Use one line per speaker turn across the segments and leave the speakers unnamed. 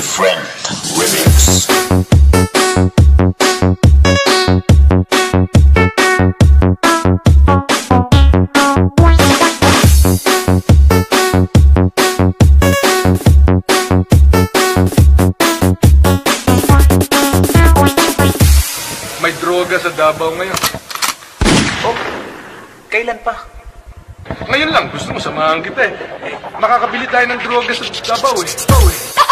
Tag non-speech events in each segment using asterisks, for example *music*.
Friend Remix. May droga sa Davao ngayon.
Oh, kailan pa?
Ngayon lang, gusto mo samahan kita eh. Makakabili tayo ng droga sa Davao eh. Davao eh.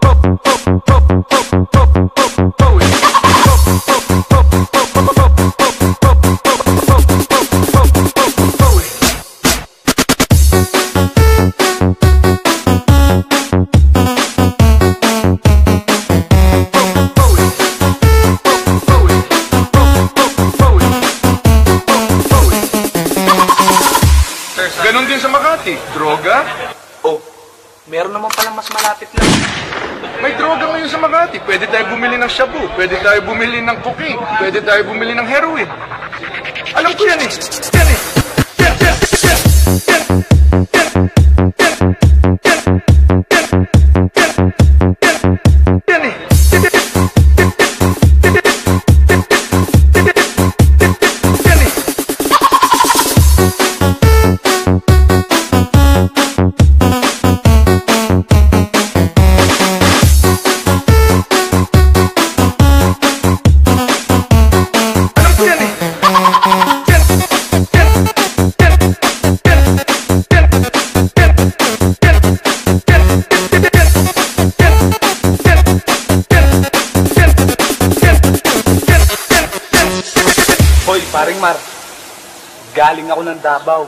din sa Makati. Droga?
Oh, meron naman palang mas malapit lang.
May droga ngayon sa Makati. Pwede tayo bumili ng shabu. Pwede tayo bumili ng cocaine. Pwede tayo bumili ng heroin. Alam ko yan eh.
Paring Mar. Galing ako ng Davao.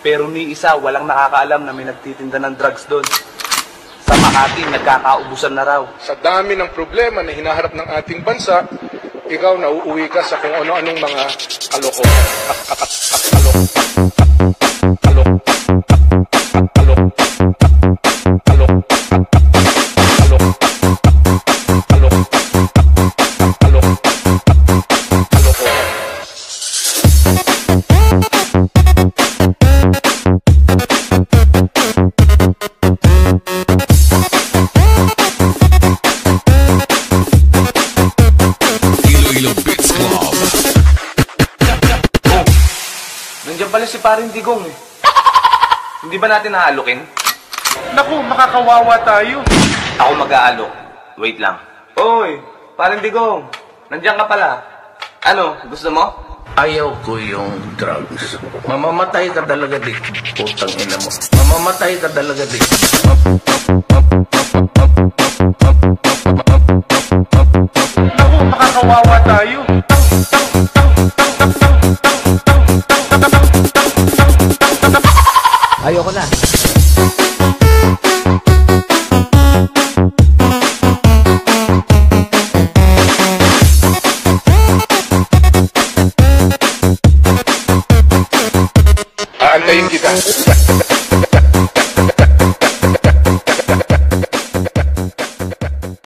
Pero ni isa, walang nakakaalam na may nagtitinda ng drugs doon. Sa Makati, nagkakaubusan na raw.
Sa dami ng problema na hinaharap ng ating bansa, ikaw nauuwi ka sa kung ano-anong mga kalokohan. Kalok. Kalok. Kalok.
pala si parin Digong eh. *laughs* Hindi ba natin hahalukin?
Naku, makakawawa tayo.
Ako mag-aalok. Wait lang. Oy, parin Digong. Nandiyan ka pala. Ano, gusto mo?
Ayaw ko yung drugs. Mamamatay ka talaga, Dick. Putang ina mo. Mamamatay ka talaga, Dick. Naku, makakawawa tayo. laying guitar.